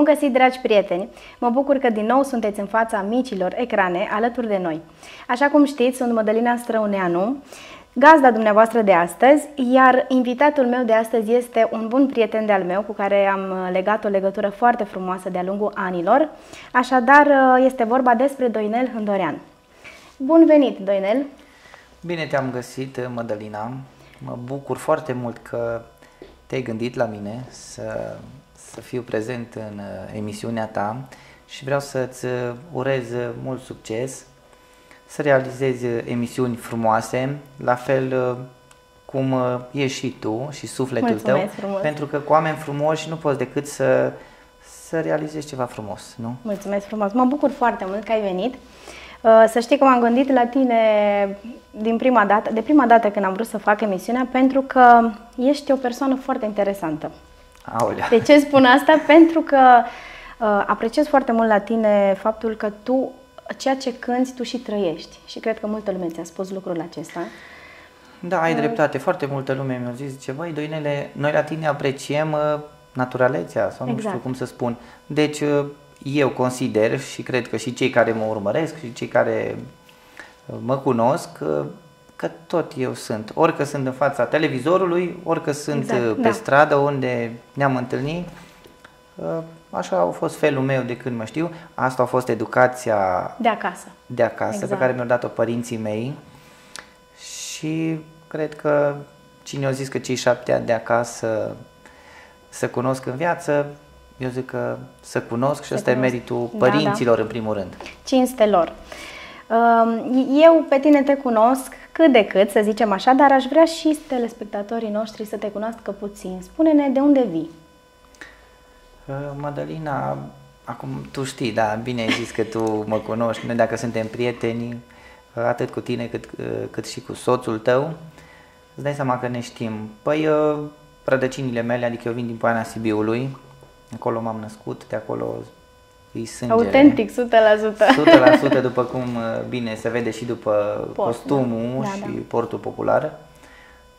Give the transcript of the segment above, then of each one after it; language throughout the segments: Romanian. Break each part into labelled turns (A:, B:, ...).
A: Bun găsit, dragi prieteni! Mă bucur că din nou sunteți în fața micilor ecrane alături de noi. Așa cum știți, sunt Mădălina Străuneanu, gazda dumneavoastră de astăzi, iar invitatul meu de astăzi este un bun prieten de-al meu cu care am legat o legătură foarte frumoasă de-a lungul anilor. Așadar, este vorba despre Doinel Hândorean. Bun venit, Doinel!
B: Bine te-am găsit, Mădălina. Mă bucur foarte mult că te-ai gândit la mine să, să fiu prezent în uh, emisiunea ta și vreau să-ți uh, urez uh, mult succes, să realizezi emisiuni frumoase, la fel cum ești și tu și sufletul
A: Mulțumesc
B: tău,
A: frumos.
B: pentru că cu oameni frumoși nu poți decât să, să realizezi ceva frumos, nu?
A: Mulțumesc frumos! Mă bucur foarte mult că ai venit. Să știi că m-am gândit la tine din prima dată, de prima dată când am vrut să fac emisiunea, pentru că ești o persoană foarte interesantă.
B: Aolea.
A: De ce spun asta? Pentru că uh, apreciez foarte mult la tine faptul că tu, ceea ce cânti, tu și trăiești. Și cred că multă lume ți-a spus lucrul acesta.
B: Da, ai dreptate. Foarte multă lume mi-a zis, ce băi, Doinele, noi la tine apreciem uh, naturalețea sau nu
A: Exact.
B: știu cum să spun. Deci uh, eu consider și cred că și cei care mă urmăresc și cei care uh, mă cunosc uh, că tot eu sunt. Orică sunt în fața televizorului, orică sunt
A: Exact,
B: uh, pe
A: da.
B: stradă unde ne-am întâlnit. uh, Așa a fost felul meu de când mă știu. Asta a fost educația
A: De acasă.
B: de acasă
A: Exact.
B: pe care mi-au dat-o părinții mei și cred că cine a zis că cei șapte ani de acasă să cunosc în viață, eu zic că să cunosc și
A: Să
B: ăsta e
A: cunosc.
B: meritul
A: Da,
B: părinților în primul rând.
A: Cinste lor. Um, Eu pe tine te cunosc cât de cât, să zicem așa, dar aș vrea și telespectatorii noștri să te cunoască puțin. Spune-ne de unde vii.
B: Uh, Madalina, acum tu știi, da, bine ai zis că tu mă cunoști, noi dacă suntem prieteni, uh, atât cu tine cât, uh, cât și cu soțul tău, îți dai seama că ne știm. Păi, uh, rădăcinile mele, adică eu vin din Poiana Sibiului, acolo m-am născut, de acolo îi sângele.
A: Autentic, 100%.
B: 100% după cum uh, bine se vede și după
A: Port,
B: costumul
A: da. Da,
B: și
A: da.
B: portul popular,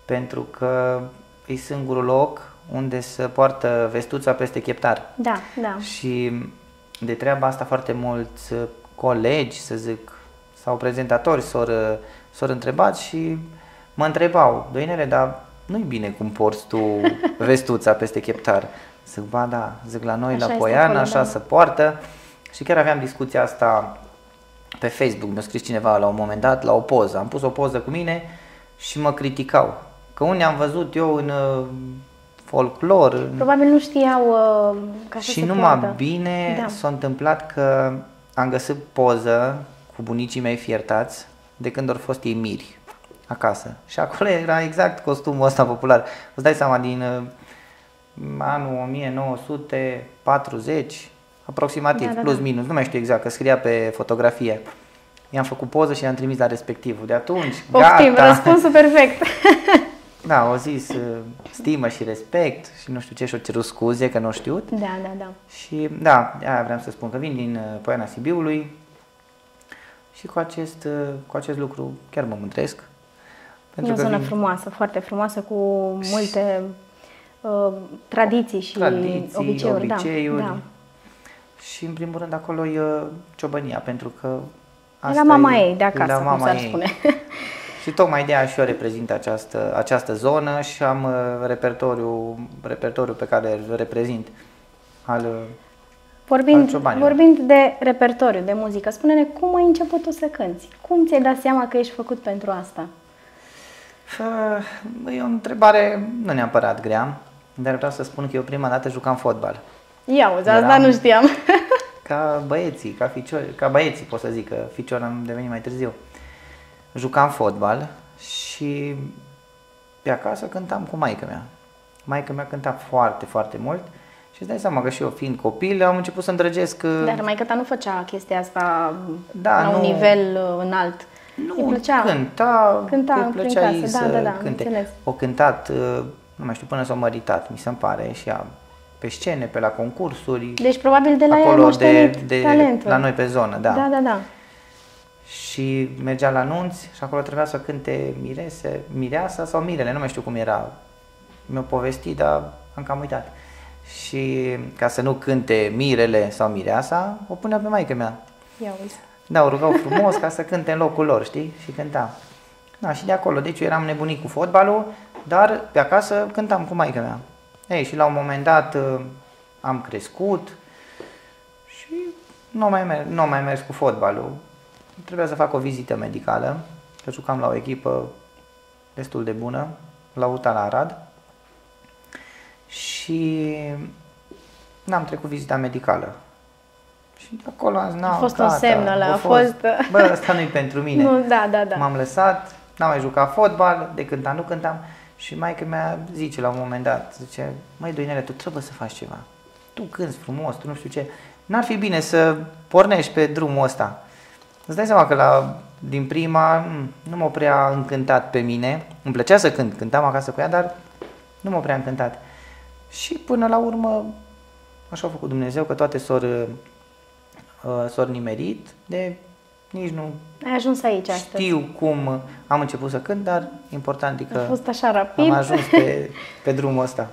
B: pentru că e singurul loc unde se poartă vestuța peste cheptar.
A: Da, da.
B: Și de treaba asta foarte mulți uh, colegi, să zic, sau prezentatori s-au, uh, s-au întrebat și mă întrebau, Doinele, dar nu-i bine cum porți tu vestuța peste cheptar. Zic, ba da, zic, la noi,
A: Așa
B: la
A: este
B: Poiana,
A: acolo,
B: așa
A: da.
B: se poartă. Și chiar aveam discuția asta pe Facebook, mi-a scris cineva la un moment dat, la o poză. Am pus o poză cu mine și mă criticau. Că unde am văzut eu în uh, folclor, în
A: Probabil nu știau uh, că așa
B: și
A: se
B: numai
A: poartă.
B: bine
A: Da.
B: s-a întâmplat că am găsit poză cu bunicii mei fiertați de când au fost ei miri acasă. Și acolo era exact costumul ăsta popular. Îți dai seama, din uh, anul 1940, aproximativ,
A: Da, da,
B: plus
A: da.
B: minus, nu mai știu exact, că scria pe fotografie. I-am făcut poză și i-am trimis la respectivul. De atunci,
A: Poftim,
B: gata.
A: răspunsul perfect.
B: Da, au zis uh, stimă și respect și nu știu ce și-au cerut scuze că nu au știut.
A: Da, da, da.
B: Și da, aia vreau să spun că vin din uh, Poiana Sibiului și cu acest, uh, cu acest lucru chiar mă mândresc.
A: e o zonă
B: vin
A: frumoasă, foarte frumoasă, cu multe uh, tradiții și
B: tradiții,
A: obiceiuri.
B: obiceiuri
A: Da, da.
B: și în primul rând acolo e uh, ciobănia, pentru că
A: E la mama
B: e-
A: ei, de acasă,
B: la
A: cum
B: mama
A: s-ar
B: ei.
A: spune.
B: Și tocmai de aia și eu reprezint această, această zonă și am uh, repertoriu, repertoriu pe care îl reprezint al uh,
A: Vorbind,
B: Al ciobanilor.
A: vorbind de repertoriu, de muzică, spune-ne cum ai început tu să cânti? Cum ți-ai dat seama că ești făcut pentru asta?
B: Uh, E o întrebare nu neapărat grea, dar vreau să spun că eu prima dată jucam fotbal.
A: Ia uzi, asta
B: Eram-
A: nu știam.
B: Ca băieții, ca ficiori, ca băieții pot să zic, că ficior am devenit mai târziu. Jucam fotbal și pe acasă cântam cu maica mea. Maica mea cânta foarte, foarte mult și îți dai seama că și eu fiind copil am început să îndrăgesc uh,
A: Dar mai ta nu făcea chestia asta
B: Da,
A: la un
B: nu.
A: nivel uh, înalt. Îi
B: Nu,
A: plăcea.
B: cânta,
A: Cânta
B: îi
A: prin
B: plăcea
A: casă,
B: ei
A: da,
B: să
A: da, da,
B: cânte.
A: înțeles.
B: O cântat, uh, nu mai știu, până s-a măritat, mi se pare, și ea pe scene, pe la concursuri,
A: Deci probabil de la ea ai
B: acolo de,
A: moștenit
B: de,
A: talentul.
B: la noi pe zonă, da.
A: Da, da, da.
B: Și mergea la nunți și acolo trebuia să cânte mirese, mireasa sau mirele, nu mai știu cum era. Mi-a povestit, dar am cam uitat. și ca să nu cânte mirele sau mireasa, o punea pe maică mea.
A: Ia uite.
B: Da, o rugau frumos ca să cânte în locul lor, știi? Și cânta. Da, și de acolo. Deci eu eram nebunit cu fotbalul, dar pe acasă cântam cu maica mea. Ei, și la un moment dat uh, am crescut și nu mai, mer- nu mai mers cu fotbalul. Trebuia să fac o vizită medicală, că jucam la o echipă destul de bună, la UTA la Arad. Și n-am trecut vizita medicală. Și de acolo am zis,
A: A fost un semn ăla, a fost-
B: Bă, ăsta nu-i pentru mine.
A: Nu, da, da, da.
B: M-am lăsat, n-am mai jucat fotbal, de cântam, nu cântam. Și maica mea zice la un moment dat, zice, măi Doinele, tu trebuie să faci ceva. Tu cânti frumos, tu nu știu ce. N-ar fi bine să pornești pe drumul ăsta. Îți dai seama că la, din prima m, nu m-a prea încântat pe mine. Îmi plăcea să cânt, cântam acasă cu ea, dar nu m-a prea încântat. Și până la urmă, așa a făcut Dumnezeu, că toate s-au uh, s-au nimerit, de nici nu
A: Ai ajuns aici astăzi.
B: știu cum am început să cânt, dar important e
A: A
B: că
A: fost așa rapid.
B: am ajuns pe, pe drumul ăsta.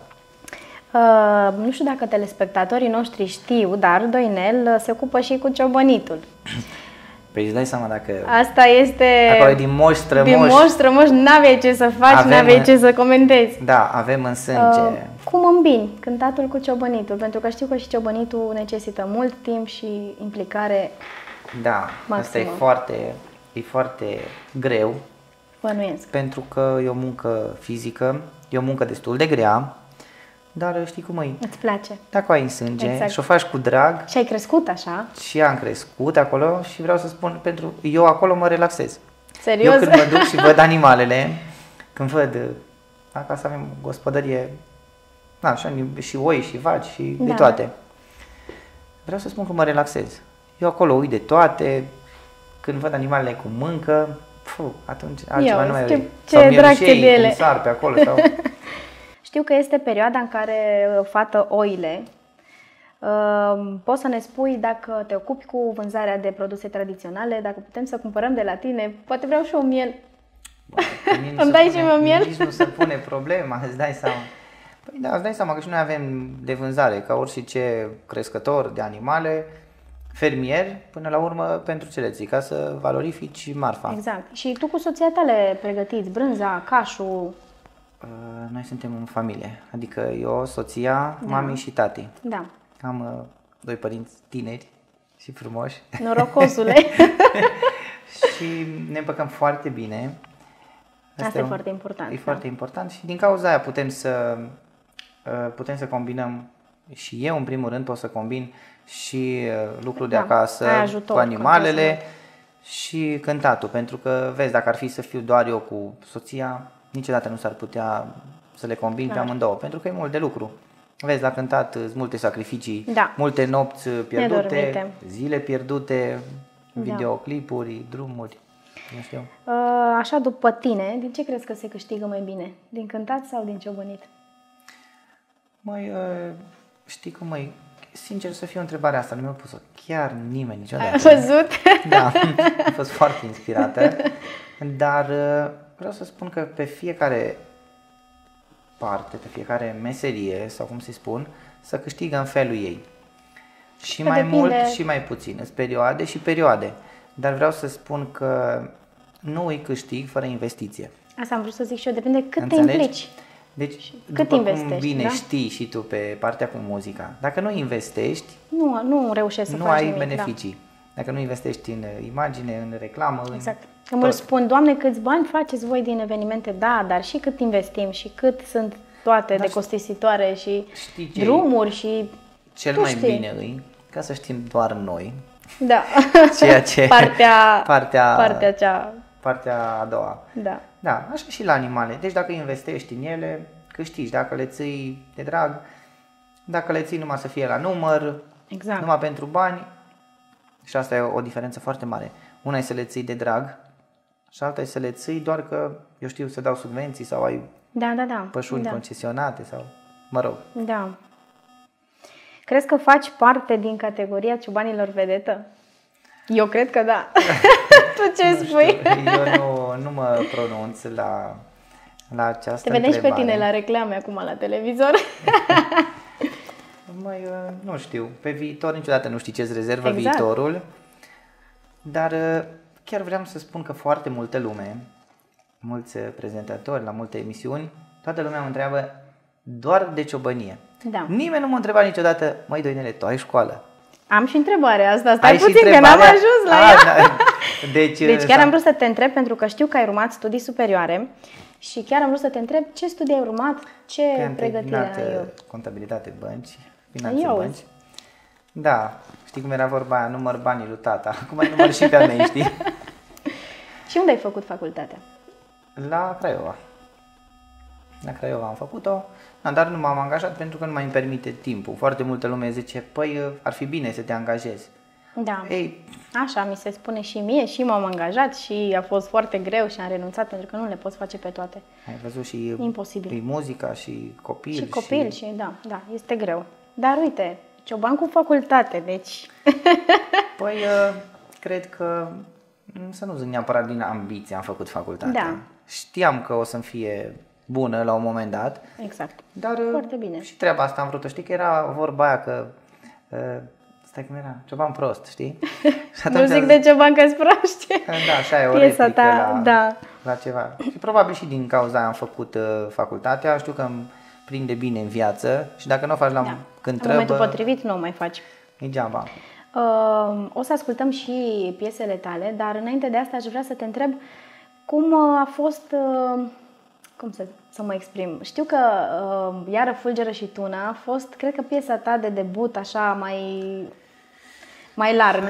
A: Uh, nu știu dacă telespectatorii noștri știu, dar Doinel uh, se ocupă și cu ciobănitul.
B: Păi îți dai seama dacă
A: Asta este...
B: acolo e din moș strămoș.
A: Din moș strămoș, n-aveai ce să faci,
B: Avem
A: n-aveai
B: în-
A: ce să comentezi.
B: Da, avem în sânge.
A: Uh, cum îmbini cântatul cu ciobănitul? Pentru că știu că și ciobănitul necesită mult timp și implicare,
B: da, asta e
A: maximă.
B: foarte, e foarte greu
A: bănuiesc.
B: pentru că e o muncă fizică, e o muncă destul de grea, dar știi cum e?
A: Îți place.
B: Dacă o ai în sânge
A: Exact.
B: și o faci cu drag,
A: Și ai crescut așa?
B: și am crescut acolo și vreau să spun, pentru eu acolo mă relaxez.
A: Serios?
B: Eu când mă duc și văd animalele, când văd, uh, acasă avem gospodărie, da, așa, și oi, și vaci, și de
A: Da.
B: toate. Vreau să spun că mă relaxez. Eu acolo uit de toate, când văd animalele cum mâncă, puh, atunci altceva nu mai
A: ce-
B: vrei.
A: ce
B: Sau
A: drag ți-e
B: mierușei
A: de ele.
B: cum sar pe acolo sau...
A: Știu că este perioada în care uh, fată oile. Uh, Poți să ne spui dacă te ocupi cu vânzarea de produse tradiționale, dacă putem să cumpărăm de la tine, poate vreau și o miel.
B: Nici nu
A: Îmi
B: se
A: dai și
B: pune-
A: mie miel?
B: Nici nu se pune problema, îți dai seama. Păi da, îți dai seama că și noi avem de vânzare, ca orice crescător de animale, fermier, până la urmă, pentru ce le ții? Ca să valorifici marfa.
A: Exact. Și tu cu soția ta le pregătiți brânza, cașul.
B: Uh, Noi suntem în familie, adică eu, soția, mami și tati.
A: Da.
B: Am uh, doi părinți tineri și frumoși
A: Norocosule.
B: și ne împăcăm foarte bine.
A: Asta e
B: un-
A: foarte important,
B: E
A: da.
B: foarte important și din cauza aia putem să uh, putem să combinăm și eu în primul rând pot să combin și uh, lucrul de
A: Da,
B: acasă
A: ai ajutor,
B: cu animalele
A: contează
B: și cântatul, pentru că vezi, dacă ar fi să fiu doar eu cu soția, niciodată nu s-ar putea să le combin pe
A: Clar.
B: amândouă, pentru că e mult de lucru. Vezi, la cântat sunt multe sacrificii,
A: Da.
B: multe nopți pierdute,
A: Nedormite.
B: zile pierdute,
A: Da.
B: videoclipuri, drumuri, nu știu.
A: Uh, Așa, după tine, din ce crezi că se câștigă mai bine? Din cântat sau din ciobănit?
B: Mai știi cum mai sincer să fiu întrebarea asta, nu mi-a pus-o chiar nimeni niciodată.
A: Ai văzut?
B: Da, am fost foarte inspirată, dar uh, vreau să spun că pe fiecare parte, pe fiecare meserie, sau cum se spun, să câștigă în felul ei. Și
A: Că
B: mai
A: depinde-
B: mult și mai puțin, sunt perioade și perioade. Dar vreau să spun că nu îi câștig fără investiție.
A: Asta am vrut să zic și eu, depinde cât
B: Înțelegi?
A: te implici.
B: Deci,
A: cât
B: după
A: investești,
B: cum bine
A: da?
B: știi și tu pe partea cu muzica, dacă nu investești,
A: Nu, nu reușești să
B: nu
A: faci
B: ai
A: nimic,
B: beneficii. Dacă nu investești în uh, imagine, în reclamă,
A: Da.
B: în
A: Exact. Că
B: tot.
A: mulți spun, Doamne, câți bani faceți voi din evenimente? Da, dar și cât investim și cât sunt toate
B: Da,
A: de
B: și-
A: costisitoare și
B: Știi ce
A: drumuri și...
B: Cel
A: tu
B: mai
A: știi.
B: bine îi, ca să știm doar noi,
A: Da.
B: ceea ce...
A: partea,
B: partea,
A: partea cea...
B: partea a doua.
A: Da.
B: Da, așa și la animale. Deci dacă investești în ele, câștigi. Dacă le ții de drag, dacă le ții numai să fie la număr,
A: Exact.
B: numai pentru bani, și asta e o diferență foarte mare. Una e să le ții de drag și alta e să le ții doar că, eu știu, să dau subvenții sau ai
A: Da, da, da.
B: pășuni
A: da.
B: concesionate sau, mă rog.
A: Da. Crezi că faci parte din categoria ciubanilor vedetă? Eu cred că da. tu ce
B: Nu
A: spui?
B: știu, eu nu, nu mă pronunț la, la această
A: Te vedem și pe
B: întrebare.
A: tine la reclame acum la televizor.
B: Mai, uh, nu știu, pe viitor niciodată nu știi ce-ți rezervă
A: Exact.
B: viitorul, dar uh, chiar vreau să spun că foarte multă lume, mulți uh, prezentatori la multe emisiuni, toată lumea mă întreabă doar de ciobănie.
A: Da.
B: Nimeni nu m-a întrebat niciodată, măi, Doinele, tu ai școală?
A: Am și întrebarea asta, stai
B: ai și
A: puțin că n-am
B: întrebarea?
A: ajuns la
B: Ah,
A: ea.
B: da. Deci,
A: Deci
B: uh,
A: chiar
B: s-a-
A: am vrut să te întreb, pentru că știu că ai urmat studii superioare și chiar am vrut să te întreb ce studii ai urmat, ce
B: Păi am
A: pregătire
B: terminat
A: ai
B: uh,
A: eu.
B: contabilitate bănci, finanțe
A: Ia
B: bănci.
A: uzi.
B: Da, știi cum era vorba aia, număr banii lui tata, acum îi număr și pe a mei, știi?
A: Și unde ai făcut facultatea?
B: La Craiova. La Craiova am făcut-o, da, dar nu m-am angajat pentru că nu mai îmi permite timpul. Foarte multă lume zice, păi ar fi bine să te angajezi.
A: Da.
B: Ei,
A: Așa mi se spune și mie și m-am angajat și a fost foarte greu și am renunțat pentru că nu le poți face pe toate.
B: ai văzut și
A: Imposibil.
B: e muzica și copil.
A: și copil și da, da, este greu. Dar uite, cioban cu facultate, deci
B: Păi, uh, cred că, mm, să nu zic neapărat din ambiție am făcut facultatea.
A: Da.
B: Știam că o să-mi fie bună la un moment dat,
A: exact.
B: dar uh,
A: Foarte bine.
B: și treaba asta am vrut-o. Știi că era vorba aia că, uh, stai cum era, cioban prost, știi? Și
A: Nu zic de cioban că-ți proști.
B: Da, așa e o
A: Piesa
B: replică
A: ta,
B: la,
A: da.
B: la ceva. Și probabil și din cauza aia am făcut uh, facultatea, știu că îmi prinde bine în viață și dacă nu o faci la
A: Da.
B: când
A: În
B: trebuie,
A: momentul potrivit nu o mai faci.
B: degeaba.
A: Uh, o să ascultăm și piesele tale, dar înainte de asta aș vrea să te întreb cum uh, a fost, uh, cum să, să mă exprim, știu că uh, Iară Fulgeră și Tuna a fost, cred că piesa ta de debut așa mai, mai larg.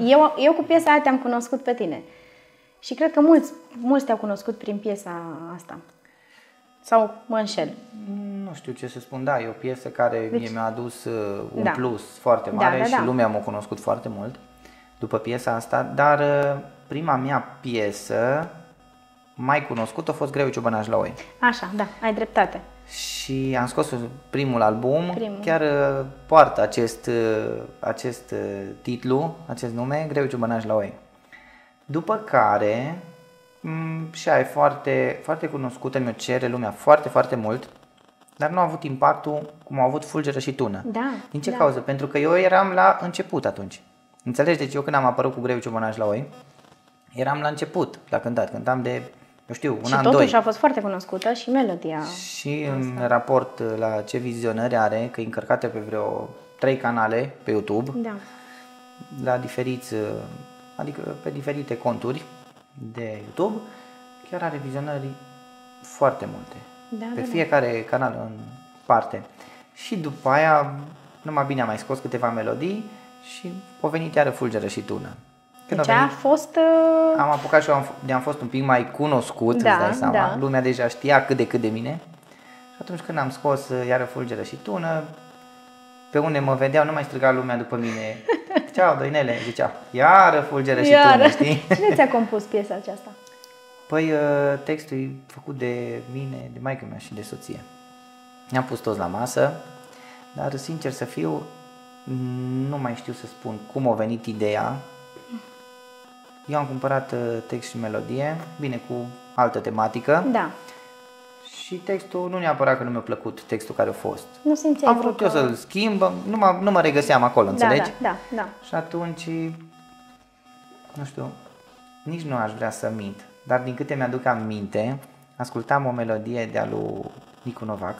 A: Eu, eu cu piesa aia te-am cunoscut pe tine și cred că mulți, mulți te-au cunoscut prin piesa asta. Sau mă înșel.
B: Nu știu ce să spun, da, e o piesă care mie mi-a adus uh, un
A: Da.
B: plus foarte
A: Da,
B: mare
A: da,
B: și
A: da.
B: lumea m-a cunoscut foarte mult după piesa asta, dar uh, prima mea piesă mai cunoscută a fost Greu Ciobănaș la Oi.
A: Așa, da, ai dreptate.
B: Și am scos primul album,
A: Primul.
B: chiar uh, poartă acest, uh, acest uh, titlu, acest nume, Greu Ciobănaș la Oi. După care, m, și aia e foarte, foarte cunoscută, mi-o cere lumea foarte, foarte mult, dar nu a avut impactul cum au avut Fulgeră și Tună.
A: Da,
B: Din ce
A: da.
B: cauză? Pentru că eu eram la început atunci. Înțelegi? Deci eu când am apărut cu Greu Ciobănaș la Oi, eram la început la cântat. Cântam de, eu știu, un
A: și
B: an,
A: totuși
B: doi.
A: a fost foarte cunoscută și melodia.
B: Și în raport uh, la ce vizionări are, că e încărcată pe vreo trei canale pe YouTube,
A: Da.
B: la diferiți, uh, adică pe diferite conturi de YouTube, chiar are vizionări foarte multe.
A: Da,
B: pe
A: da, da.
B: fiecare canal în parte. Și după aia, numai bine am mai scos câteva melodii și a venit iară Fulgeră și Tună. Când
A: Deci
B: a
A: a
B: venit,
A: fost... uh,
B: am apucat și eu am, f- de am fost un pic mai cunoscut,
A: Da,
B: îți dai seama.
A: da.
B: Lumea deja știa cât de cât de mine. Și atunci când am scos uh, iară Fulgeră și Tună, pe unde mă vedeau, nu mai striga lumea după mine. Ceau, Doinele, zicea, iară Fulgeră și
A: Iară.
B: Tună, știi?
A: Cine ți-a compus piesa aceasta?
B: Păi uh, textul e făcut de mine, de maică mea și de soție. Ne-am pus toți la masă, dar sincer să fiu, nu mai știu să spun cum a venit ideea. Eu am cumpărat uh, text și melodie, bine cu altă tematică
A: Da.
B: și textul nu neapărat că nu mi-a plăcut textul care a fost.
A: Nu simțeai
B: Am vrut
A: că-
B: eu să-l schimb, nu mă, nu mă regăseam acolo,
A: da,
B: înțelegi?
A: Da, da, da.
B: Și atunci, nu știu, nici nu aș vrea să mint, dar din câte mi-aduc aminte, ascultam o melodie de-a lui Nicu Novac,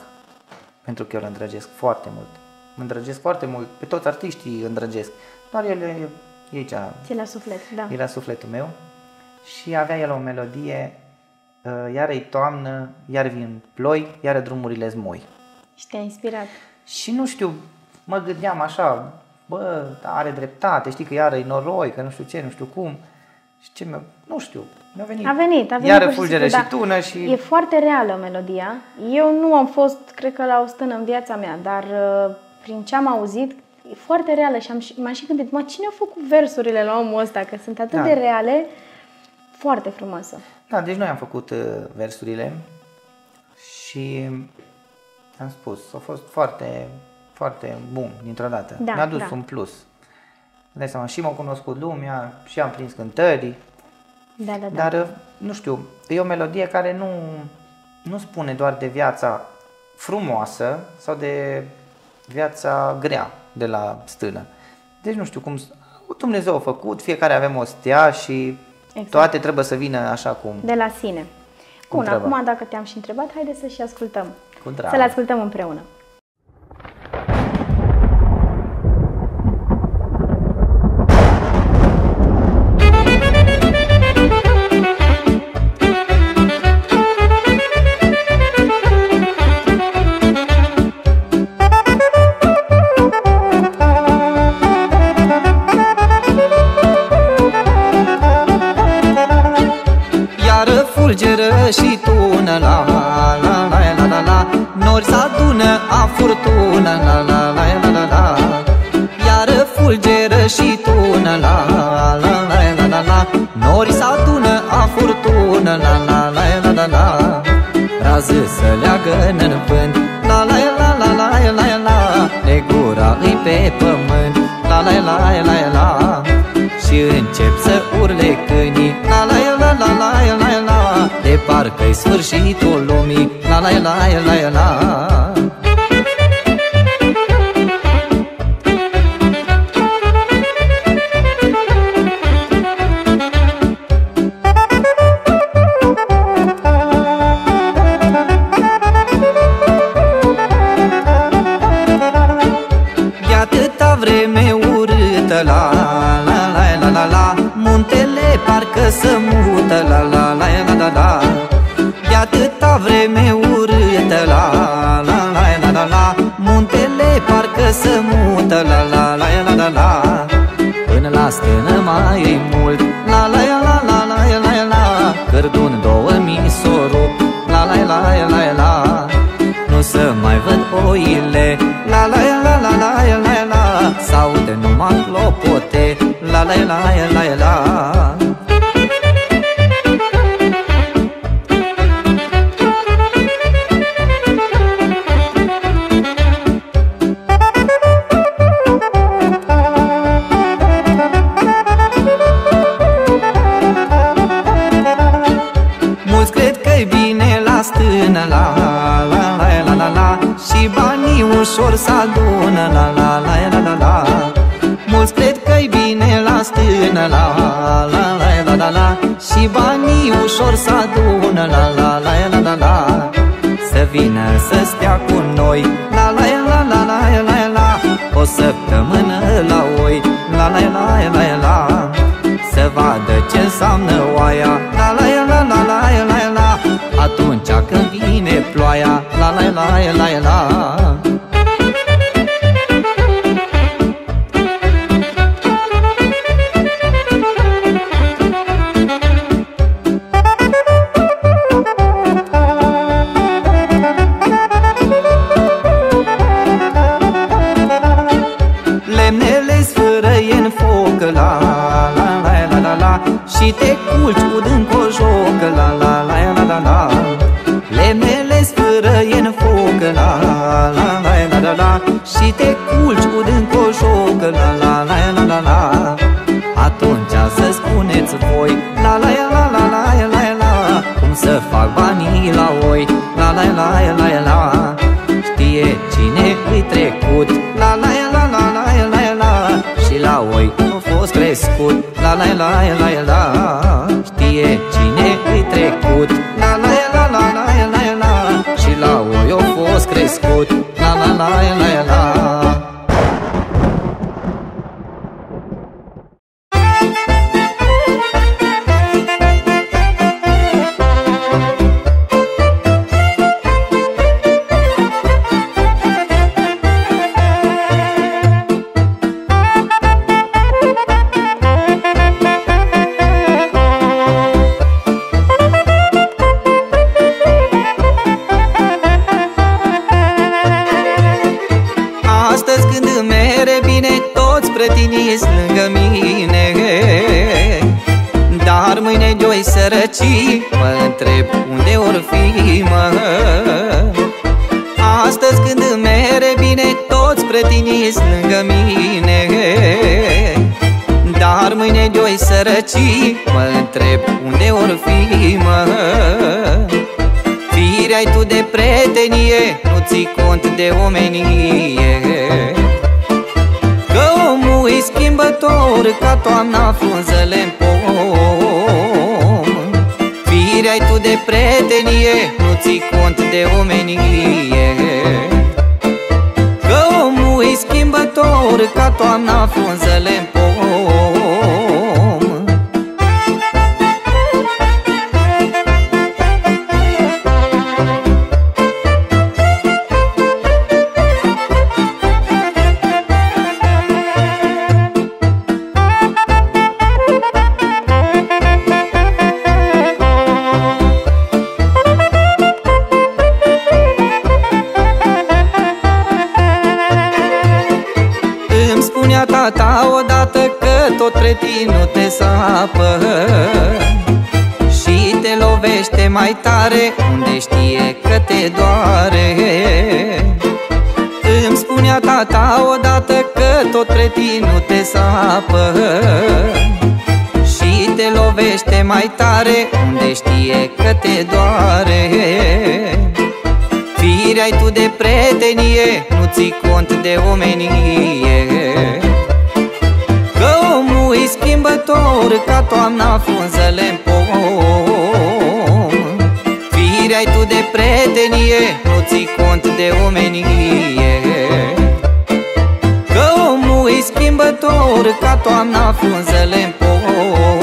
B: pentru că eu îl îndrăgesc foarte mult. Mă îndrăgesc foarte mult, pe toți artiștii îi îndrăgesc, doar el e, e aici,
A: Ți la suflet, da.
B: era sufletul meu și avea el o melodie, uh, iară-i toamnă, iar vin ploi, iară drumurile moi.
A: Și te-a inspirat.
B: Și nu știu, mă gândeam așa, bă, are dreptate, știi că iară e noroi, că nu știu ce, nu știu cum. Și ce mi nu știu, mi-a venit.
A: A venit, a venit.
B: Iară
A: pur și
B: fulgere și
A: simplu, da.
B: tună și...
A: E foarte reală melodia. Eu nu am fost, cred că, la o stână în viața mea, dar uh, prin ce am auzit, e foarte reală și am, și- m-am și gândit, mă, cine a făcut versurile la omul ăsta, că sunt atât
B: Da.
A: de reale, foarte frumoasă.
B: Da, deci noi am făcut uh, versurile și am spus, a fost foarte, foarte bun dintr-o dată.
A: Da,
B: Mi-a dus
A: da.
B: un plus. Îți dai seama, și m-au cunoscut lumea, și am prins cântării,
A: Da, da, da.
B: Dar, uh, nu știu, e o melodie care nu, nu spune doar de viața frumoasă sau de viața grea de la stână. Deci nu știu cum Dumnezeu a făcut, fiecare avem o stea și exact. toate trebuie să vină așa cum.
A: De la sine. Bun, acum dacă te-am și întrebat, haide să și ascultăm. Să le ascultăm împreună.
B: fulgeră și tună La la la la la la Nori s-adună a furtună La la la la la la Iară fulgeră și tună La la la la la la Nori s-adună a furtună La la la la la la Rază să leagă în vânt sfârșitul lumii. La la la la la la stână mai e mult La la la la la la la Cărdun două mii soru La la la la la Nu să mai văd oile La la la la la la la S-aude numai clopote La la la la la ușor La la la la la Să vadă ce înseamnă oaia La la la la la la la Atunci când vine ploaia La la la la la la la la la cont de omenie. Că omul e schimbător ca toamna frunzele în pom. Firea-i tu de prietenie, nu ții cont de omenie. Că omul e schimbător ca toamna frunzele în pom. Nu te sapă Și te lovește mai tare unde știe că te doare. Îmi spunea tata odată că tot nu te sapă Și te lovește mai tare unde știe că te doare. Firea-i tu de prietenie, nu ți cont de omenie îi schimbător ca toamna frunzele în pom. Firea-i tu de prietenie, nu ți cont de omenie. Că omul îi schimbător ca toamna frunzele în pom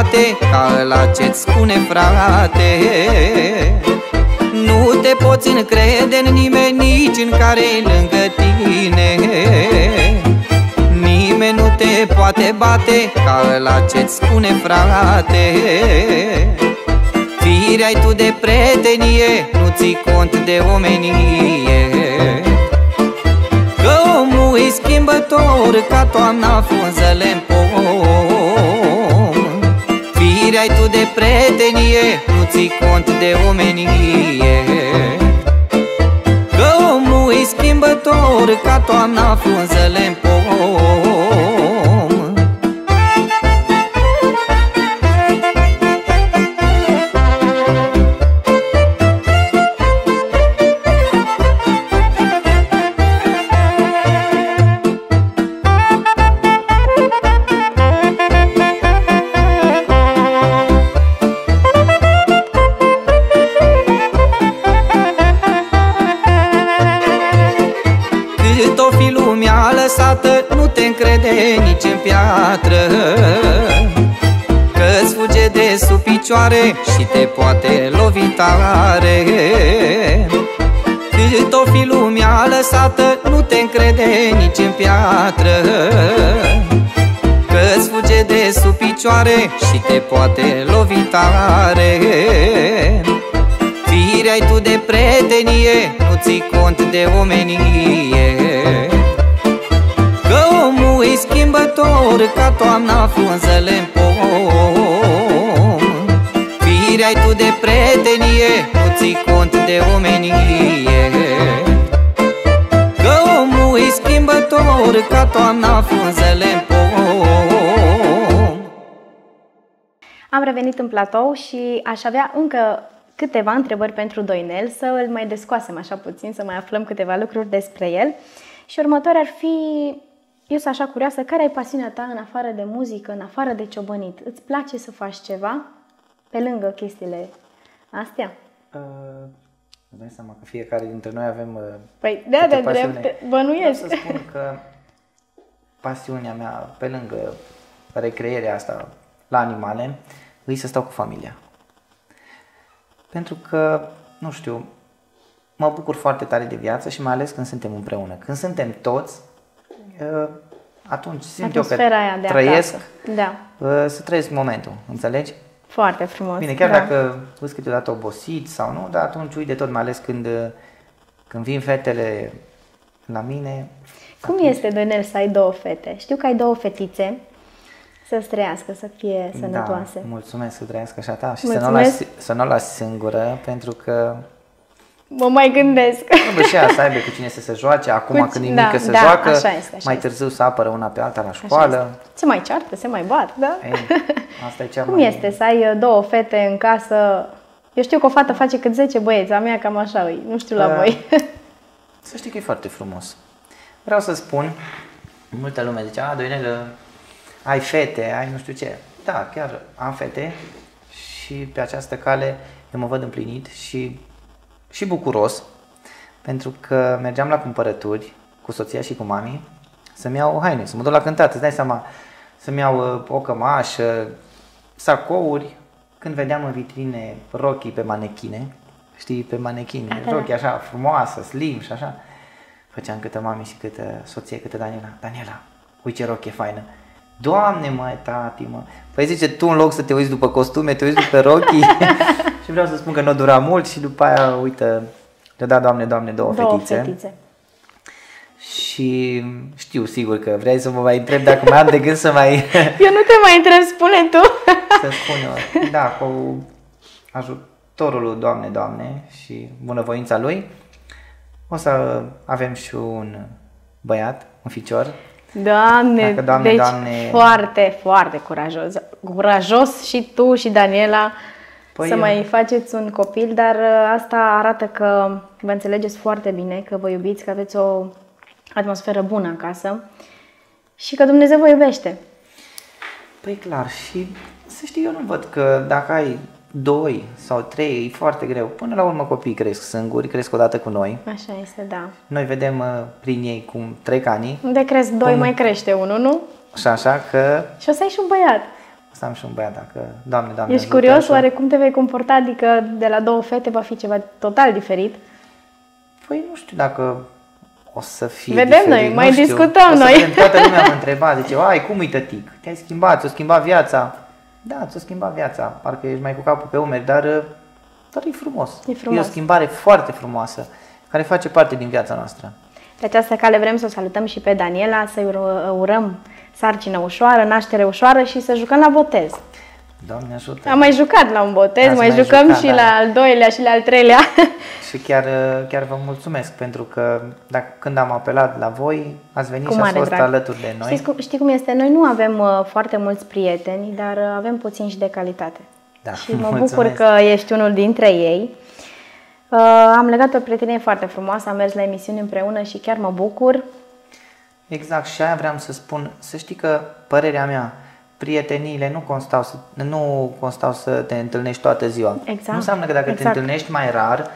B: poate bate ca ăla ce-ți spune frate. Nu te poți încrede în nimeni nici în care lângă tine. Nimeni nu te poate bate ca ăla ce-ți spune frate. Firea-i tu de prietenie, nu ți cont de omenie. Îi schimbător ca toamna frunzele în pom Firea-i tu de prietenie, nu ți cont de omenie. Că omul îi schimbător ca toamna frunzele în pom sub picioare Și te poate lovi tare. Firea-i tu de prietenie Nu ți cont de omenie. Că omul e schimbător Ca toamna frunzele în pom. Firea-i tu de prietenie, nu ți cont de omenie. Că omul e schimbător ca toamna frunzele în
A: revenit în platou și aș avea încă câteva întrebări pentru Doinel, să îl mai descoasem așa puțin, să mai aflăm câteva lucruri despre el. Și următoarea ar fi, eu sunt așa curioasă, care ai pasiunea ta în afară de muzică, în afară de ciobănit? Îți place să faci ceva? pe lângă chestiile astea? Uh,
B: îmi dai seama că fiecare dintre noi avem uh,
A: Păi, da, de drept, bănuiesc.
B: Vreau să spun că pasiunea mea, pe lângă recreerea asta la animale, îi să stau cu familia. Pentru că, nu știu, mă bucur foarte tare de viață și mai ales când suntem împreună. Când suntem toți, uh, atunci simt eu că trăiesc, da. Uh, să trăiesc momentul, înțelegi?
A: Foarte frumos.
B: Bine, chiar da. dacă îți câteodată obosit sau nu, dar atunci uite tot, mai ales când uh, când vin fetele la mine...
A: Cum este, Donel, să ai două fete? Știu că ai două fetițe, să trăiască, să fie sănătoase.
B: Da, mulțumesc să trăiască așa ta și să nu, o las, să nu o las singură, pentru că
A: Mă mai gândesc.
B: Trebuie și ea să aibă cu cine să se joace, acum cu când e da, mică să da, joacă, așa este, așa mai târziu să apără una pe alta la școală.
A: Se mai ceartă, se mai bat, da? Ei,
B: asta e cea
A: Cum
B: mai...
A: este să ai uh, două fete în casă? Eu știu că o fată face cât 10 băieți, a mea cam așa e, nu știu la uh, voi.
B: să știi că e foarte frumos. Vreau să spun, multă lume zice, a, Doinel, ai fete, ai nu știu ce. Da, chiar am fete și pe această cale eu mă văd împlinit și și bucuros pentru că mergeam la cumpărături cu soția și cu mami să-mi iau haine, să mă duc la cântat, îți dai seama, să-mi iau uh, o cămașă, sacouri, când vedeam în vitrine rochii pe manechine, știi, pe manechine, da. rochii așa frumoasă, slim și așa, făceam câte mami și câte soție, câte Daniela, Daniela, uite ce rochie faină, Doamne, mai tati, mă. Păi zice, tu în loc să te uiți după costume, te uiți după rochii. și vreau să spun că nu dura mult și după aia, uite, le da, Doamne, Doamne, două, două fetițe. fetițe. Și știu sigur că vrei să mă mai întreb dacă mai am de gând să mai...
A: Eu nu te mai întreb, spune tu.
B: să spun eu. Da, cu ajutorul lui Doamne, Doamne și bunăvoința Lui, o să avem și un băiat, un ficior,
A: Doamne, Dacă, doamne deci doamne... foarte, foarte curajos. Curajos și tu și Daniela păi să eu... mai faceți un copil, dar uh, asta arată că vă înțelegeți foarte bine, că vă iubiți, că aveți o atmosferă bună acasă și că Dumnezeu vă iubește.
B: Păi clar, și să știi, eu nu văd că dacă ai doi sau trei, e foarte greu. Până la urmă copiii cresc singuri, cresc odată cu noi.
A: Așa este, da.
B: Noi vedem uh, prin ei cum trec ani.
A: Unde cresc doi, cum... mai crește unul, nu?
B: Și așa că...
A: Și o să ai și un băiat.
B: O să am și un băiat, dacă... Doamne, Doamne,
A: Ești curios așa. oare cum te vei comporta? Adică de la două fete va fi ceva total diferit?
B: Păi nu știu dacă o să fie
A: Vedem
B: diferit.
A: noi, mai știu. discutăm
B: o
A: noi.
B: Să toată lumea mă întreba, zice, ai, cum uite tic? Te-ai schimbat, ți-a schimbat viața. Da, ți-a schimbat viața, parcă ești mai cu capul pe umeri, dar, dar e frumos.
A: E frumos.
B: E o schimbare foarte frumoasă, care face parte din viața noastră.
A: Pe această cale vrem să o salutăm și pe Daniela, să-i urăm sarcină ușoară, naștere ușoară și să jucăm la botez.
B: Doamne ajută!
A: Am mai jucat la un botez, Ați mai, mai jucăm jucat, și da. la al doilea și la al treilea.
B: Și chiar, chiar vă mulțumesc pentru că dacă, când am apelat la voi, ați venit Cu și ați fost drag. alături de noi.
A: Știți cum, știi cum este? Noi nu avem uh, foarte mulți prieteni, dar uh, avem puțin și de calitate.
B: Da,
A: și mă mulțumesc. bucur că ești unul dintre ei. Uh, am legat o prietenie foarte frumoasă, am mers la emisiuni împreună și chiar mă bucur.
B: Exact, și aia vreau să spun. Să știi că părerea mea, prieteniile nu constau să, nu constau să te întâlnești toată ziua.
A: Exact.
B: Nu înseamnă că dacă exact. te întâlnești mai rar,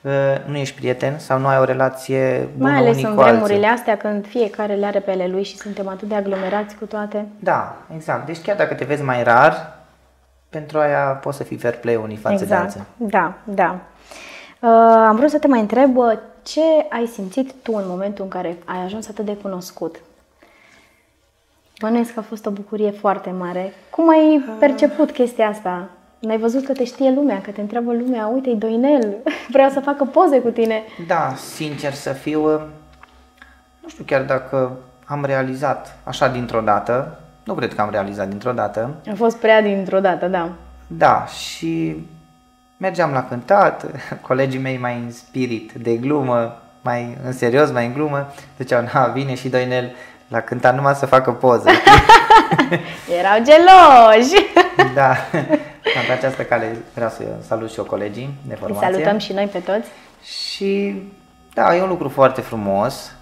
B: uh, nu ești prieten sau nu ai o relație bună
A: Mai ales
B: unii
A: în
B: cu
A: vremurile
B: alții.
A: astea când fiecare le are pe ale lui și suntem atât de aglomerați cu toate.
B: Da, exact. Deci chiar dacă te vezi mai rar, pentru aia poți să fii fair play unii față
A: exact.
B: de alții.
A: Da, da. Uh, am vrut să te mai întreb uh, ce ai simțit tu în momentul în care ai ajuns atât de cunoscut Bănuiesc că a fost o bucurie foarte mare. Cum ai perceput chestia asta? N-ai văzut că te știe lumea, că te întreabă lumea, uite-i Doinel, vreau să facă poze cu tine.
B: Da, sincer să fiu, nu știu chiar dacă am realizat așa dintr-o dată, nu cred că am realizat dintr-o dată.
A: A fost prea dintr-o dată, da.
B: Da, și mergeam la cântat, colegii mei mai în spirit de glumă, mai în serios, mai în glumă, ziceau, na, vine și Doinel, la cântat numai să facă poze.
A: Erau geloși!
B: da, pe această cale vreau să salut și eu colegii de formație.
A: Îi salutăm și noi pe toți.
B: Și da, e un lucru foarte frumos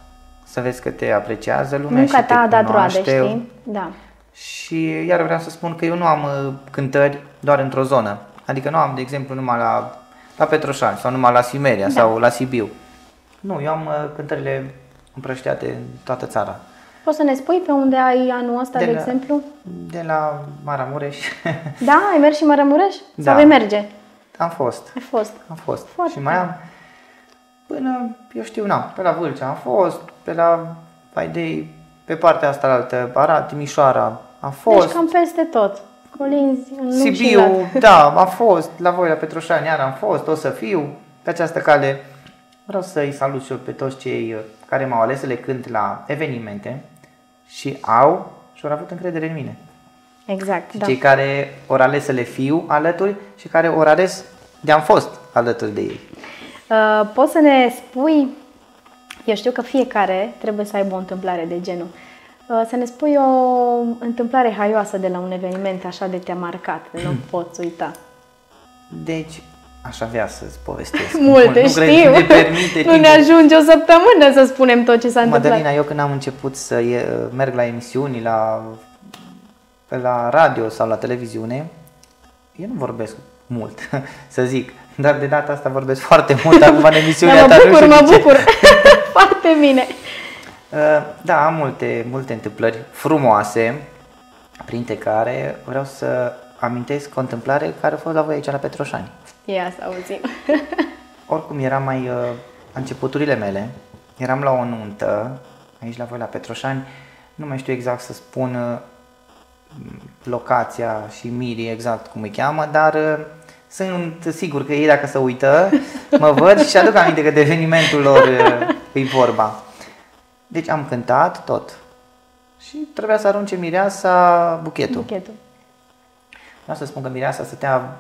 B: să vezi că te apreciază lumea
A: Munca
B: și
A: ta
B: te
A: a dat roade, știi? Da.
B: Și iar vreau să spun că eu nu am uh, cântări doar într-o zonă. Adică nu am, de exemplu, numai la, la Petroșani sau numai la Simeria da. sau la Sibiu. Nu, eu am uh, cântările împrăștiate în toată țara.
A: Poți să ne spui pe unde ai anul ăsta, de, de la, exemplu?
B: De la Maramureș.
A: Da? Ai mers și Maramureș?
B: Da.
A: Sau vei merge?
B: Am fost.
A: Ai fost?
B: Am fost.
A: Foarte
B: și mai am, până, eu știu, na, pe la Vâlcea am fost, pe la Vaidei, pe partea asta altă, Arad, Timișoara, am fost.
A: Deci cam peste tot. Colinzi, în
B: Sibiu, da, am fost, la voi la Petroșani iar am fost, o să fiu pe această cale. Vreau să-i salut și eu pe toți cei uh, care m-au ales să le cânt la evenimente și au și au avut încredere în mine.
A: Exact,
B: Și
A: da.
B: cei care au ales să le fiu alături și care au ales de am fost alături de ei.
A: Uh, poți să ne spui, eu știu că fiecare trebuie să aibă o întâmplare de genul, uh, să ne spui o întâmplare haioasă de la un eveniment așa de te-a marcat, de nu poți uita.
B: Deci, aș avea să-ți povestesc.
A: Multe,
B: nu
A: știu.
B: Cred, nu ne permite
A: nu ne
B: timpul.
A: ajunge o săptămână să spunem tot ce s-a întâmplat.
B: Madalina, eu când am început să e, merg la emisiuni, la, la radio sau la televiziune, eu nu vorbesc mult, să zic, dar de data asta vorbesc foarte mult acum în emisiunea
A: Dar
B: ta.
A: mă
B: nu
A: bucur,
B: știu
A: mă
B: de ce.
A: bucur. Foarte bine.
B: Uh, Da, am multe, multe întâmplări frumoase, printre care vreau să amintesc o întâmplare care a fost la voi aici la Petroșani.
A: Ia să auzim.
B: Oricum eram mai uh, la începuturile mele, eram la o nuntă, aici la voi la Petroșani, nu mai știu exact să spun uh, locația și mirii exact cum îi cheamă, dar uh, sunt sigur că ei dacă se uită, mă văd și aduc aminte că de evenimentul lor uh, e vorba. Deci am cântat tot și trebuia să arunce mireasa buchetul.
A: Buchetul.
B: Vreau să spun că mireasa stătea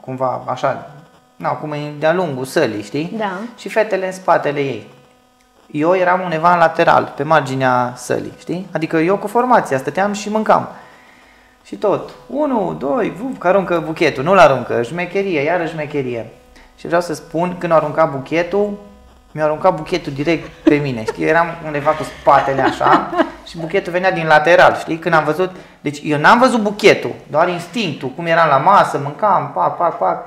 B: cumva așa, na, cum e de-a lungul sălii, știi?
A: Da.
B: Și fetele în spatele ei. Eu eram undeva în lateral, pe marginea sălii, știi? Adică eu cu formația stăteam și mâncam. Și tot. Unu, doi, vup, că aruncă buchetul. Nu-l aruncă, șmecherie, iară șmecherie. Și vreau să spun, când a aruncat buchetul, mi-a aruncat buchetul direct pe mine, știi? Eram undeva cu spatele așa și buchetul venea din lateral, știi? Când am văzut, deci eu n-am văzut buchetul, doar instinctul, cum eram la masă, mâncam, pac, pac, pac.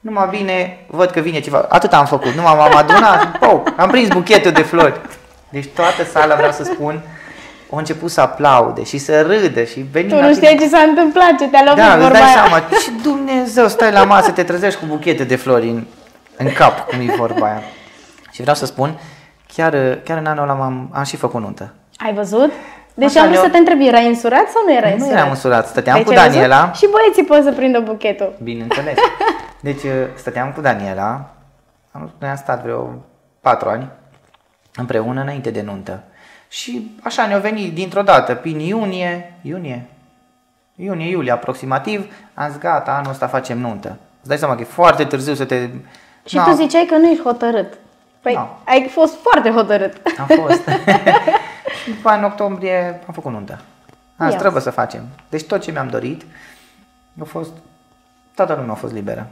B: Numai bine, văd că vine ceva. Atât am făcut, numai m-am adunat, pou, am prins buchetul de flori. Deci toată sala, vreau să spun, a început să aplaude și să râdă și venim
A: Tu
B: la
A: nu
B: tine-
A: știai ce s-a întâmplat, ce te-a lovit
B: da, îți
A: vorba
B: dai
A: aia.
B: seama, și Dumnezeu, stai la masă, te trezești cu buchete de flori în, în cap, cum e vorba aia. Și vreau să spun, chiar, chiar în anul ăla am, am și făcut nuntă.
A: Ai văzut? Deci
B: Așa,
A: am vrut
B: eu-
A: să te întreb, erai însurat sau nu erai
B: Nu
A: însurat?
B: eram însurat, stăteam
A: Deci
B: cu
A: ai văzut?
B: Daniela.
A: Și băieții pot să prindă buchetul.
B: Bineînțeles. Deci uh, stăteam cu Daniela, am, noi am stat vreo patru ani împreună înainte de nuntă. Și așa ne-au venit dintr-o dată, prin iunie, iunie, iunie, iulie aproximativ, am zis gata, anul ăsta facem nuntă. Îți dai seama că e foarte târziu să te...
A: Și
B: Na,
A: tu ziceai că nu ești hotărât. Păi
B: Da.
A: ai fost foarte hotărât.
B: Am fost. și după aia, în octombrie am făcut nuntă. Asta
A: Ia.
B: trebuie să facem. Deci tot ce mi-am dorit a fost... Toată lumea a fost liberă.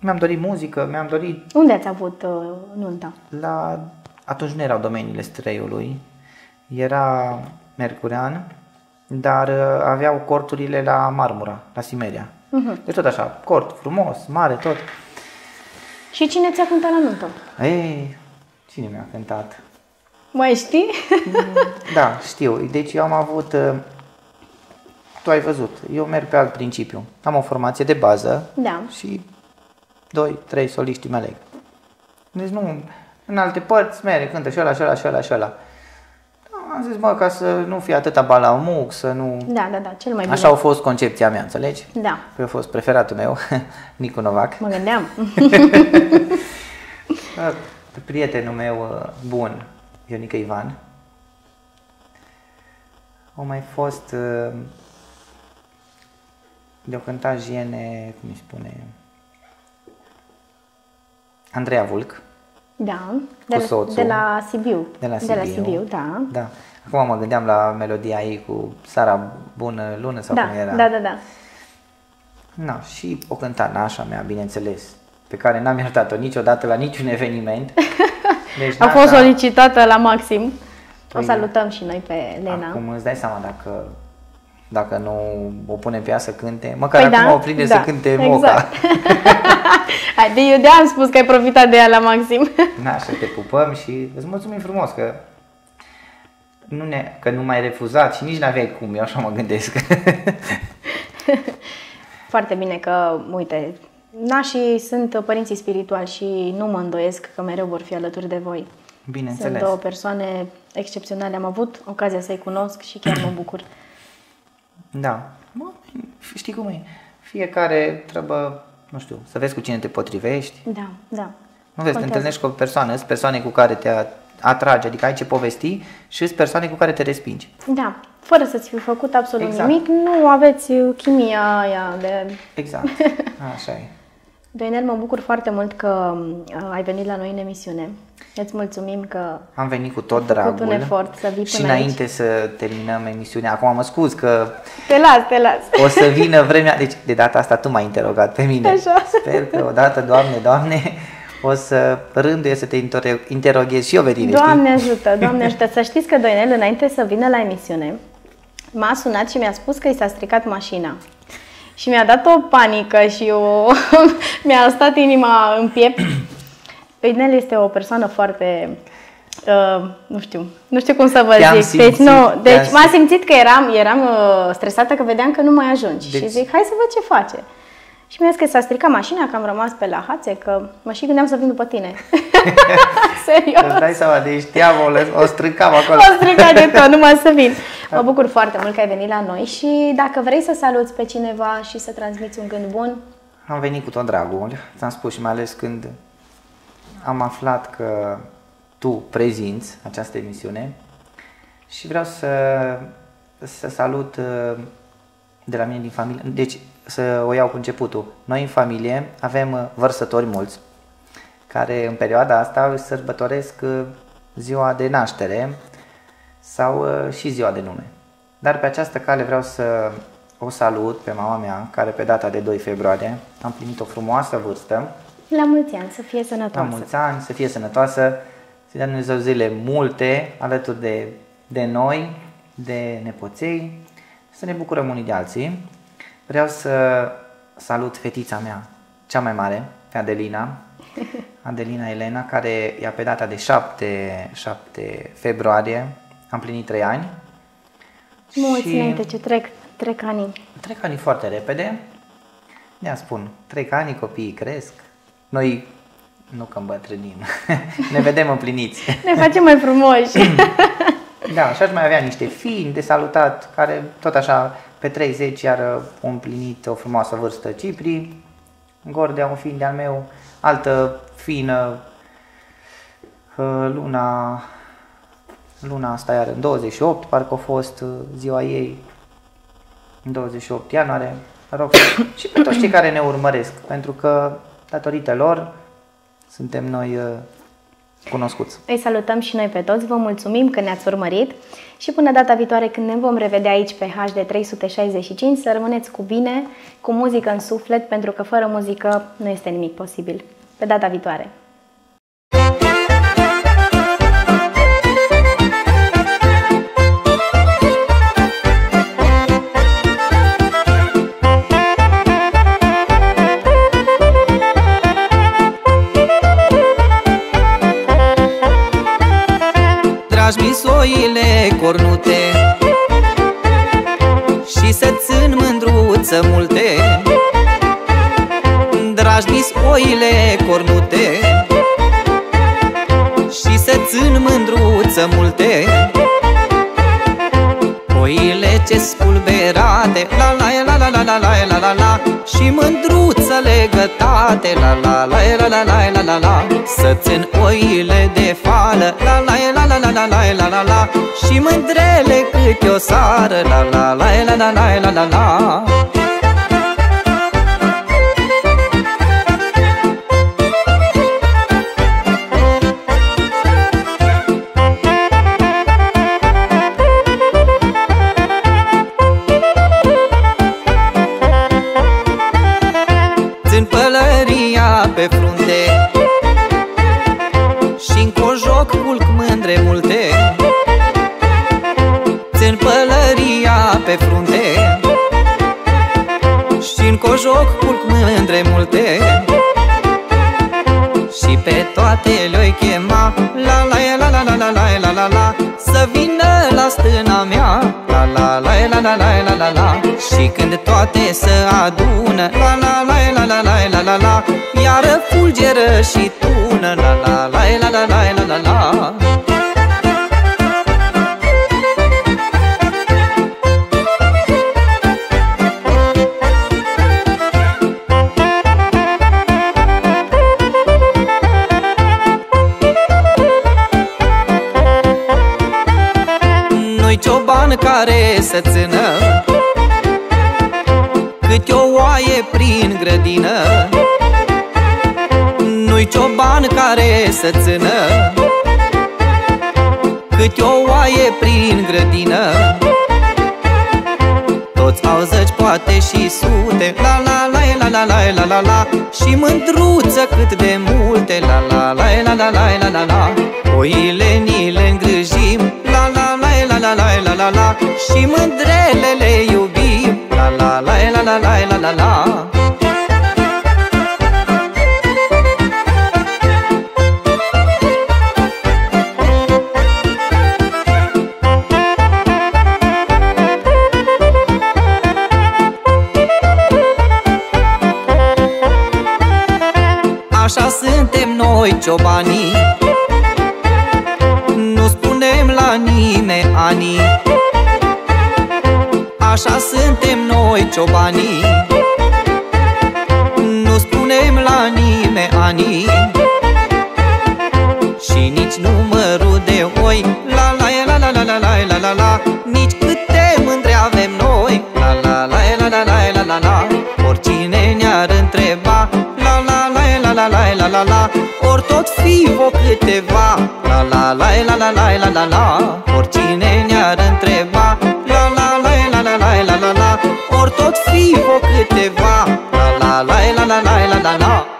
B: Mi-am dorit muzică, mi-am dorit
A: Unde ați avut uh, nunta?
B: la... Atunci nu erau domeniile streiului, era Mercurean, dar uh, aveau corturile la Marmura, la Simeria.
A: Mhm.
B: Deci tot așa, cort frumos, mare, tot.
A: Și cine ți-a cântat la nuntă?
B: Ei, cine mi-a cântat?
A: Mai știi?
B: Da, știu. Deci eu am avut, uh, tu ai văzut, eu merg pe alt principiu. Am o formație de bază
A: Da.
B: și doi, trei soliști îmi aleg. Deci nu, în alte părți mere, cântă și ăla, și ăla, și ăla, și ăla. Am zis, mă, ca să nu fie atâta balamuc, să nu...
A: Da, da, da, cel mai bine.
B: Așa a fost concepția mea, înțelegi?
A: Da,
B: Că a fost preferatul meu, Nicu Novac.
A: mă gândeam.
B: Uh, Prietenul meu uh, bun, Ionica Ivan. Au mai fost uh, de-o cântat jene, cum îi spune, Andreea Vulc,
A: Da, de
B: Cu
A: la,
B: soțul.
A: de la Sibiu.
B: de la
A: De
B: Sibiu.
A: la Sibiu, da.
B: Da. Acum mă gândeam la melodia ei cu Sara Bună Lună sau
A: Da,
B: cum era.
A: da, da, da.
B: Na, și o cânta nașa mea, bineînțeles, pe care n-am iertat-o niciodată la niciun eveniment. Deci,
A: A fost
B: Nașa-
A: solicitată la maxim. O
B: Păi,
A: salutăm și noi pe Lena.
B: Acum îți dai seama dacă, dacă nu o punem pe ea să cânte, măcar
A: Păi
B: acum
A: da,
B: o prinde
A: da,
B: să cânte Moca.
A: exact. Hai, de eu de am spus că ai profitat de ea la maxim.
B: Na, așa te pupăm și îți mulțumim frumos că nu, ne, că nu m-ai refuzat și nici n-aveai cum, eu așa mă gândesc.
A: Foarte bine că, uite, nașii sunt părinții spirituali și nu mă îndoiesc că mereu vor fi alături de voi. Sunt
B: Bineînțeles.
A: două persoane excepționale. Am avut ocazia să-i cunosc și chiar mă bucur.
B: Da. Mă, știi cum e? Fiecare trebuie, nu știu, să vezi cu cine te potrivești.
A: Da, da.
B: Nu vezi, te întâlnești cu o persoană, sunt persoane cu care te atrage, adică ai ce povesti și sunt persoane cu care te respingi.
A: Da, fără să-ți fi făcut absolut
B: Exact.
A: nimic, nu aveți uh, chimia aia de...
B: Exact, așa e.
A: Doinel, mă bucur foarte mult că uh, ai venit la noi în emisiune. Îți mulțumim că
B: Am venit cu tot
A: făcut
B: dragul
A: un efort să vii
B: și
A: până
B: înainte să terminăm emisiunea, acum mă scuz că
A: te las, te las.
B: o să vină vremea, deci de data asta tu m-ai interogat pe mine.
A: Așa.
B: Sper că odată, Doamne, Doamne, o să rânduie să te intero- interoghez și eu pe tine,
A: Doamne ajută, Doamne ajută. Să știți că Doinel, înainte să vină la emisiune, m-a sunat și mi-a spus că i s-a stricat mașina. Și mi-a dat o panică și o... mi-a stat inima în piept. Doinel este o persoană foarte... Uh, nu știu, nu știu cum să vă
B: Te-am
A: zic. deci,
B: simțit,
A: nu,
B: te-am
A: deci m-a simțit că eram, eram uh, stresată că vedeam că nu mai ajungi.
B: Deci-
A: Și zic, hai să văd ce face. Și mi-a zis că s-a stricat mașina, că am rămas pe la hațe, că mă și gândeam să vin după tine. Serios.
B: Îți dai seama, deci știam, o, o strâncam acolo.
A: O stricat de tot, numai să vin. Mă bucur foarte mult că ai venit la noi și dacă vrei să saluți pe cineva și să transmiți un gând bun,
B: Am venit cu tot dragul, ți-am spus și mai ales când am aflat că tu prezinți această emisiune și vreau să, să salut uh, de la mine din familie, deci să o iau cu începutul. Noi în familie avem uh, vărsători mulți care în perioada asta își sărbătoresc uh, ziua de naștere sau uh, și ziua de nume. Dar pe această cale vreau să o salut pe mama mea, care pe data de 2 februarie am plinit o frumoasă vârstă,
A: la mulți ani, să fie
B: la
A: sănătoasă.
B: mulți ani, să fie sănătoasă, să dea Dumnezeu zile multe alături de, de noi, de nepoței, să ne bucurăm unii de alții. Vreau să salut fetița mea, cea mai mare, pe Adelina, Adelina Elena, care ia pe data de 7, 7 februarie, am plinit 3 ani.
A: Mulți
B: Și-
A: înainte ce trec, trec ani.
B: Trec ani foarte repede. Ne spun, trec ani, copiii cresc. Noi nu că îmbătrânim, ne vedem împliniți.
A: Ne facem mai frumoși.
B: Da, și aș mai avea niște fii de salutat, care tot așa pe 30 iar au împlinit o frumoasă vârstă Cipri, Gordea, un fiind de-al meu, altă fină, uh, luna, luna asta iar în 28, parcă a fost uh, ziua ei, în 28 ianuarie, Mă rog, și pe toți cei care ne urmăresc, pentru că datorită lor suntem noi uh, cunoscuți.
A: Îi salutăm și noi pe toți, vă mulțumim că ne-ați urmărit și până data viitoare când ne vom revedea aici pe HD 365 să rămâneți cu bine, cu muzică în suflet, pentru că fără muzică nu este nimic posibil. Pe data viitoare!
C: Dragi misoile cornute Și să țin mândruță multe Dragi misoile cornute Și să țin mândruță multe Oile ce spulberate La la la la la la la la la la Și mândruță legătate La la la la la la la la la Să țin oile de fală La la la la la la. La la la la Și mândrele câte o sară La la la la la la la la la la la la la la la la la Și când toate se adună La la la la la la la la la Iară fulgeră și tună La la la la la la la la la
B: să țină. Câte o oaie prin grădină Nu-i cioban care să țină. Câte o oaie prin grădină Toți au zăci, poate și sute. La la la la la la la la la. Și mândruță cât de multe. La la la la la la la la la. Oile ni le îngrijim La la la la la la la la la Și mândrele le iubim La la la la la la la la la Așa suntem noi ciobanii Așa suntem noi ciobanii Nu spunem la nimeni ani Și nici numărul de oi La la la la la la la la la la Nici câte mândre avem noi La la la la la la la la la Oricine ne-ar întreba La la la la la la la la la Or tot fi o câteva La la la la la la la la la Oricine câteva La la la la la la la la la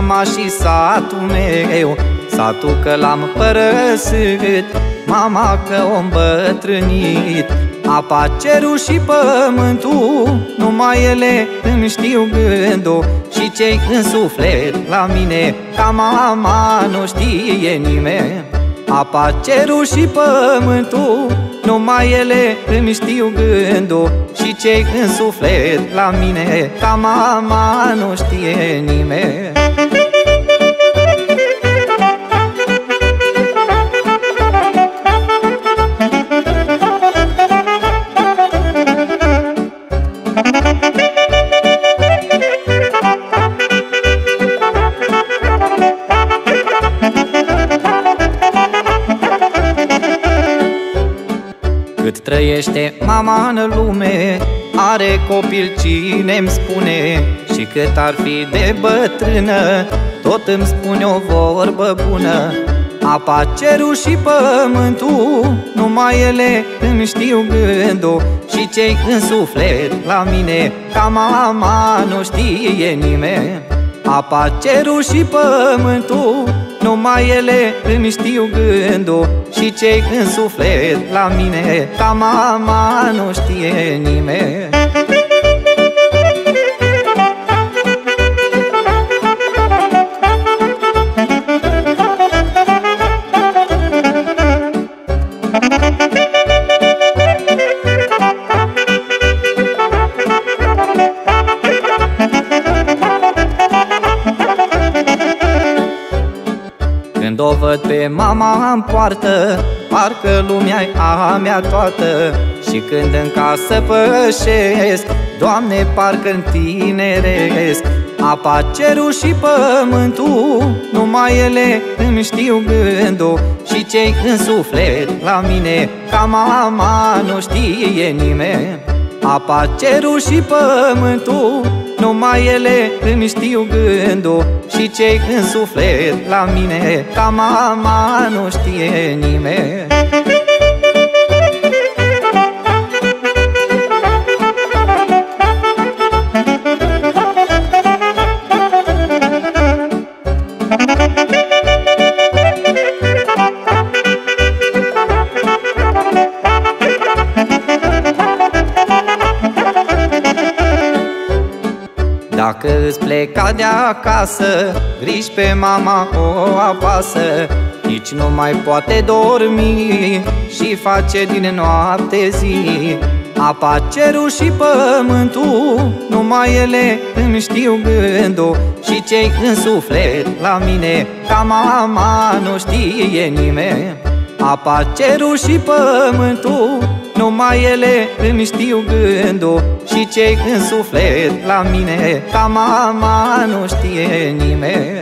B: mama și satul meu. Satul că l-am părăsit Mama că o îmbătrânit. Apa, cerul și pământul Numai ele îmi știu gândul. Și cei în suflet la mine Ca mama nu știe nimeni. Apa, cerul și pământul Numai ele îmi știu gândul. Și cei în suflet la mine Ca mama nu știe nimeni trăiește mama în lume. Are copil cine-mi spune? Și cât ar fi de bătrână Tot îmi spune o vorbă bună. Apa, cerul și pământul Numai ele îmi știu gândul. Și cei în suflet la mine Ca mama nu știe nimeni. Apa, cerul și pământul Numai ele îmi știu gândul Și cei în suflet la mine. Ca mama nu știe nimeni o văd pe mama în poartă Parcă lumea a mea toată. Și când în casă pășesc Doamne, parcă întineresc Apa, cerul și pământul Numai ele îmi știu gândul. Și cei în suflet la mine Ca mama nu știe nimeni. Apa, cerul și pământul Numai ele îmi știu gândul Și cei în suflet la mine Ca mama nu știe nimeni pleca de acasă Griji pe mama o apasă. Nici nu mai poate dormi Și face din noapte zi. Apa, cerul și pământul Numai ele îmi știu gândul. Și cei în suflet la mine Ca mama nu știe nimeni. Apa, cerul și pământul Numai ele îmi știu gândul Și cei în suflet la mine Ca mama nu știe nimeni